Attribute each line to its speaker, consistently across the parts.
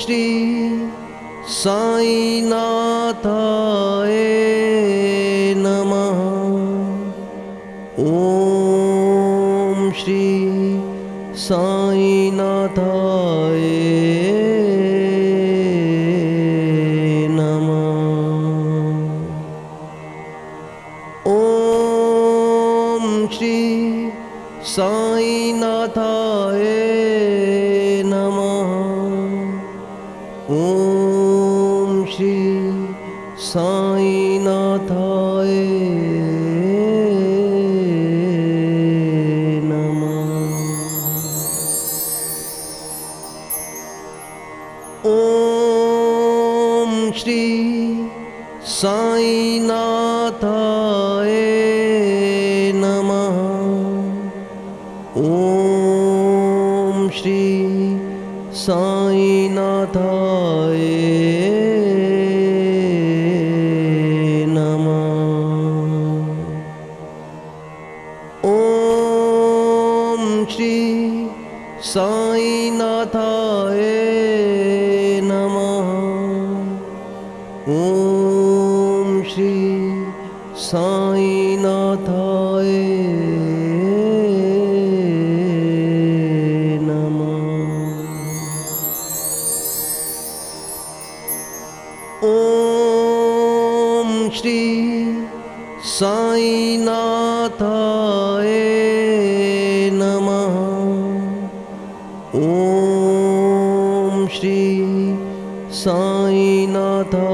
Speaker 1: श्री साईनाथाय नमः। ॐ श्री साईनाथाय नमः। ॐ श्री साईनाथाय ॐ श्री साईनाथाय नमः। ॐ श्री साईनाथाय नमः। ॐ श्री साईनाथाय ॐ श्री नमः। ॐ श्री साईनाथाय नमः। ॐ श्री साईनाथाय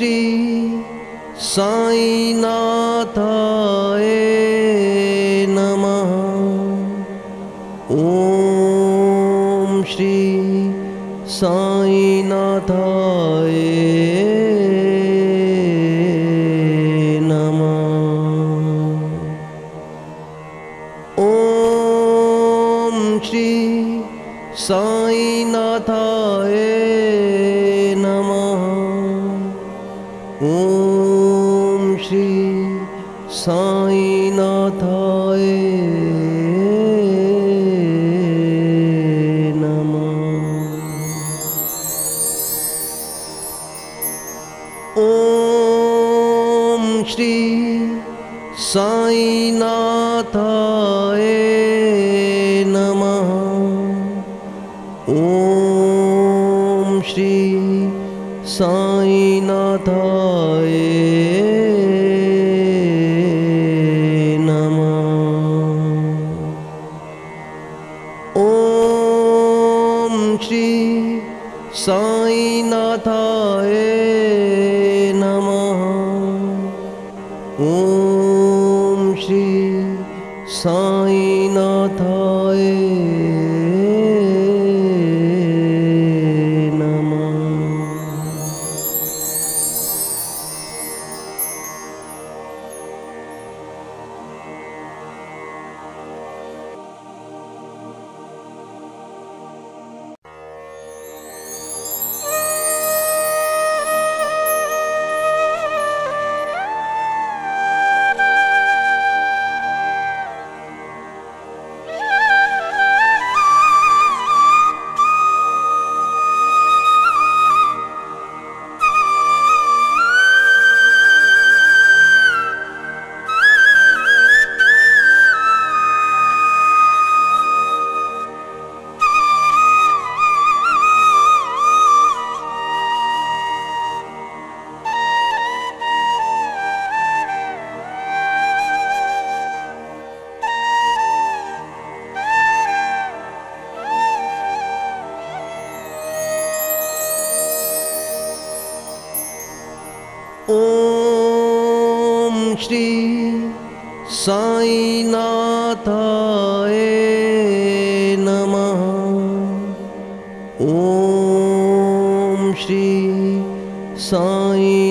Speaker 1: श्री साई साईनाथाय नमः। ॐ श्री साईनाथाय नमः। ॐ श्री साईनाथाय ओम श्री साईनाथ Sign श्री साईनाथाय नमः। ॐ श्री साईनाथाय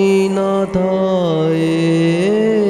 Speaker 1: पानी ना था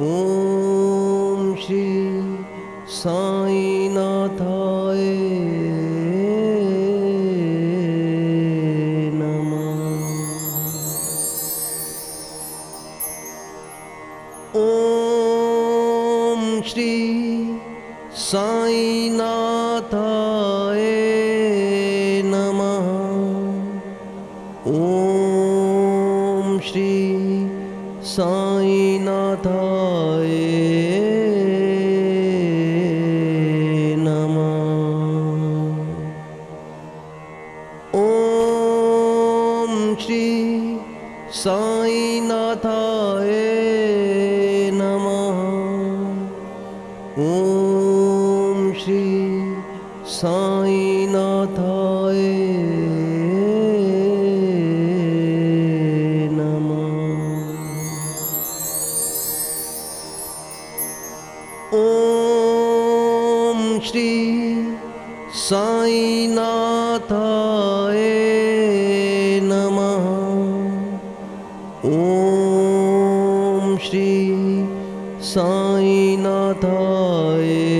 Speaker 1: ॐ श्री साईनाथाय ॐ श्री साईनाथाय नमः। श्री ॐ श्री साईनाथाय ॐ श्री साईनाथाय नमः। ॐ श्री साईं नाथाए